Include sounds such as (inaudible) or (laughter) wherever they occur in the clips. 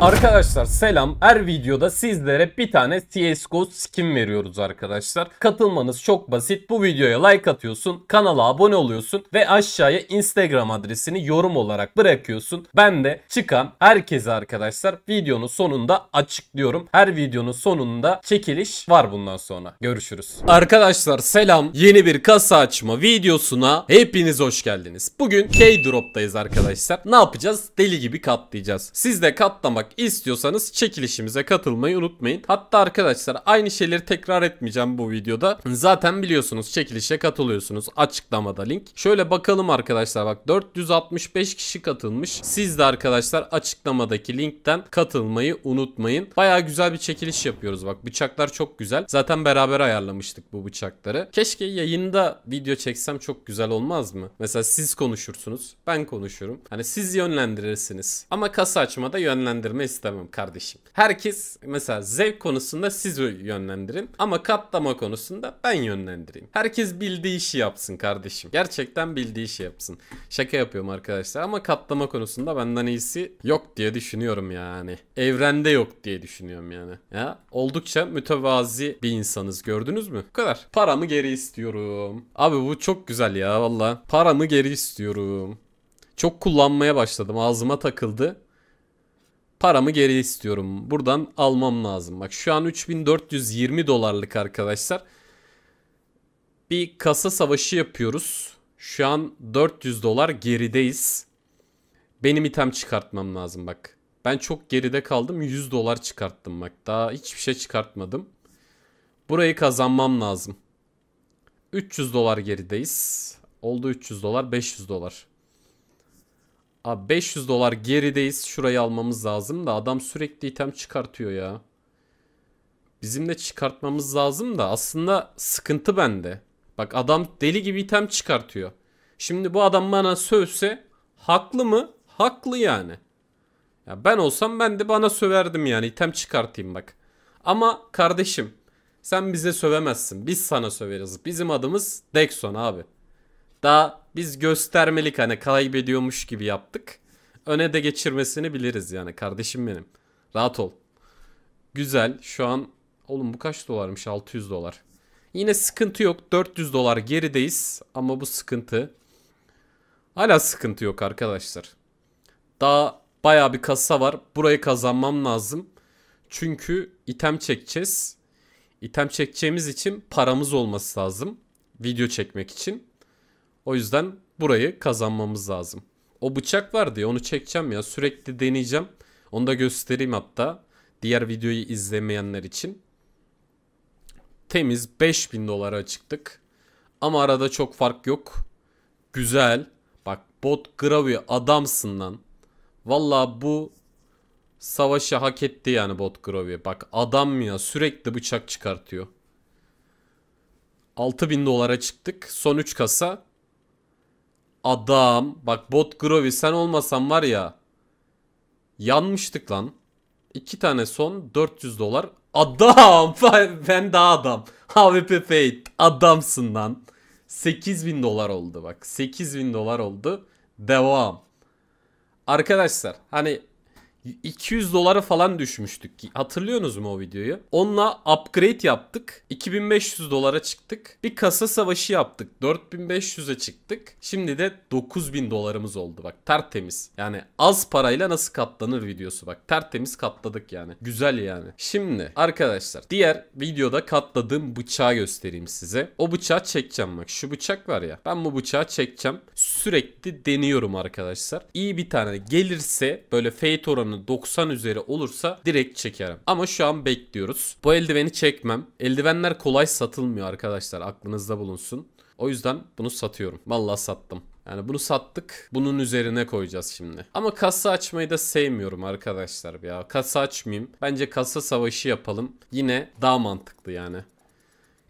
Arkadaşlar selam. Her videoda sizlere bir tane CSGO skin veriyoruz arkadaşlar. Katılmanız çok basit. Bu videoya like atıyorsun, kanala abone oluyorsun ve aşağıya Instagram adresini yorum olarak bırakıyorsun. Ben de çıkan herkese arkadaşlar videonun sonunda açıklıyorum. Her videonun sonunda çekiliş var bundan sonra. Görüşürüz. Arkadaşlar selam. Yeni bir kasa açma videosuna hepiniz hoş geldiniz. Bugün K-Drop'tayız arkadaşlar. Ne yapacağız? Deli gibi katlayacağız. Siz de katlamak istiyorsanız çekilişimize katılmayı unutmayın. Hatta arkadaşlar aynı şeyleri tekrar etmeyeceğim bu videoda. Zaten biliyorsunuz çekilişe katılıyorsunuz. Açıklamada link. Şöyle bakalım arkadaşlar bak 465 kişi katılmış. Siz de arkadaşlar açıklamadaki linkten katılmayı unutmayın. Baya güzel bir çekiliş yapıyoruz bak. Bıçaklar çok güzel. Zaten beraber ayarlamıştık bu bıçakları. Keşke yayında video çeksem çok güzel olmaz mı? Mesela siz konuşursunuz. Ben konuşurum. Hani siz yönlendirirsiniz. Ama kasa açmada yönlendirme istemem kardeşim. Herkes mesela zevk konusunda siz yönlendirin ama katlama konusunda ben yönlendireyim. Herkes bildiği işi yapsın kardeşim. Gerçekten bildiği işi yapsın. Şaka yapıyorum arkadaşlar ama katlama konusunda benden iyisi yok diye düşünüyorum yani. Evrende yok diye düşünüyorum yani. Ya oldukça mütevazi bir insanız gördünüz mü? Bu kadar. Paramı geri istiyorum. Abi bu çok güzel ya valla. Paramı geri istiyorum. Çok kullanmaya başladım. Ağzıma takıldı. Paramı geri istiyorum. Buradan almam lazım. Bak şu an 3420 dolarlık arkadaşlar. Bir kasa savaşı yapıyoruz. Şu an 400 dolar gerideyiz. Benim item çıkartmam lazım bak. Ben çok geride kaldım. 100 dolar çıkarttım bak. Daha hiçbir şey çıkartmadım. Burayı kazanmam lazım. 300 dolar gerideyiz. Oldu 300 dolar 500 dolar. Abi 500 dolar gerideyiz. Şurayı almamız lazım da adam sürekli item çıkartıyor ya. Bizim de çıkartmamız lazım da aslında sıkıntı bende. Bak adam deli gibi item çıkartıyor. Şimdi bu adam bana sövse haklı mı? Haklı yani. Ya ben olsam ben de bana söverdim yani item çıkartayım bak. Ama kardeşim sen bize sövemezsin. Biz sana söveriz. Bizim adımız Dexon abi. Daha biz göstermelik hani kaybediyormuş gibi yaptık. Öne de geçirmesini biliriz yani kardeşim benim. Rahat ol. Güzel şu an oğlum bu kaç dolarmış 600 dolar. Yine sıkıntı yok 400 dolar gerideyiz ama bu sıkıntı. Hala sıkıntı yok arkadaşlar. Daha baya bir kasa var. Burayı kazanmam lazım. Çünkü item çekeceğiz. İtem çekeceğimiz için paramız olması lazım. Video çekmek için. O yüzden burayı kazanmamız lazım. O bıçak var diye onu çekeceğim ya. Sürekli deneyeceğim. Onu da göstereyim hatta. Diğer videoyu izlemeyenler için. Temiz 5000 dolara çıktık. Ama arada çok fark yok. Güzel. Bak bot Gravi adamsın lan. Valla bu savaşı hak etti yani bot Gravi. Bak adam ya sürekli bıçak çıkartıyor. 6000 dolara çıktık. Son 3 kasa Adam. Bak bot Grovi sen olmasan var ya. Yanmıştık lan. İki tane son 400 dolar. Adam. (laughs) Ben daha adam. AWP Fate. Adamsın lan. 8000 dolar oldu bak. 8000 dolar oldu. Devam. Arkadaşlar hani 200 dolara falan düşmüştük. Hatırlıyorsunuz mu o videoyu? Onunla upgrade yaptık. 2500 dolara çıktık. Bir kasa savaşı yaptık. 4500'e çıktık. Şimdi de 9000 dolarımız oldu bak. Tertemiz. Yani az parayla nasıl katlanır videosu bak. Tertemiz katladık yani. Güzel yani. Şimdi arkadaşlar diğer videoda katladığım bıçağı göstereyim size. O bıçağı çekeceğim bak. Şu bıçak var ya. Ben bu bıçağı çekeceğim. Sürekli deniyorum arkadaşlar. İyi bir tane gelirse böyle fate oranı oranı 90 üzeri olursa direkt çekerim. Ama şu an bekliyoruz. Bu eldiveni çekmem. Eldivenler kolay satılmıyor arkadaşlar aklınızda bulunsun. O yüzden bunu satıyorum. Vallahi sattım. Yani bunu sattık. Bunun üzerine koyacağız şimdi. Ama kasa açmayı da sevmiyorum arkadaşlar ya. Kasa açmayayım. Bence kasa savaşı yapalım. Yine daha mantıklı yani.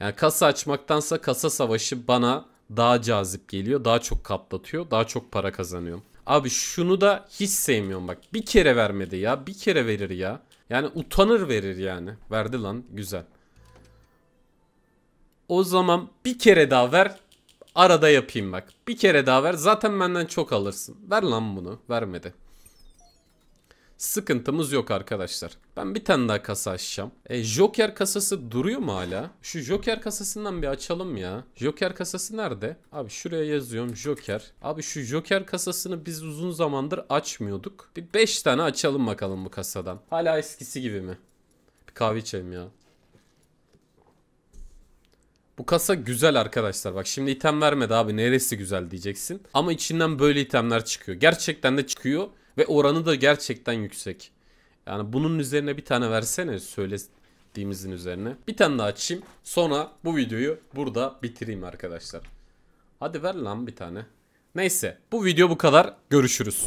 Yani kasa açmaktansa kasa savaşı bana daha cazip geliyor. Daha çok katlatıyor. Daha çok para kazanıyorum. Abi şunu da hiç sevmiyorum bak. Bir kere vermedi ya. Bir kere verir ya. Yani utanır verir yani. Verdi lan. Güzel. O zaman bir kere daha ver. Arada yapayım bak. Bir kere daha ver. Zaten benden çok alırsın. Ver lan bunu. Vermedi. Sıkıntımız yok arkadaşlar. Ben bir tane daha kasa açacağım. E, Joker kasası duruyor mu hala? Şu Joker kasasından bir açalım ya. Joker kasası nerede? Abi şuraya yazıyorum Joker. Abi şu Joker kasasını biz uzun zamandır açmıyorduk. Bir 5 tane açalım bakalım bu kasadan. Hala eskisi gibi mi? Bir kahve içelim ya. Bu kasa güzel arkadaşlar. Bak şimdi item vermedi abi. Neresi güzel diyeceksin. Ama içinden böyle itemler çıkıyor. Gerçekten de çıkıyor. Ve oranı da gerçekten yüksek. Yani bunun üzerine bir tane versene söylediğimizin üzerine. Bir tane daha açayım. Sonra bu videoyu burada bitireyim arkadaşlar. Hadi ver lan bir tane. Neyse bu video bu kadar. Görüşürüz.